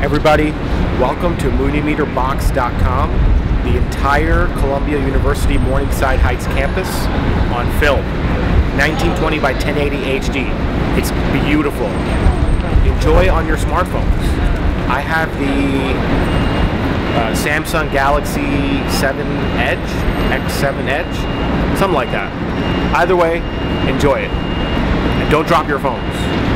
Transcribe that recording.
Everybody, welcome to MuniMeterBoXXX.com, the entire Columbia University Morningside Heights campus on film. 1920 by 1080 HD. It's beautiful. Enjoy on your smartphones. I have the uh, Samsung Galaxy 7 Edge, S7 Edge, something like that. Either way, enjoy it. And don't drop your phones.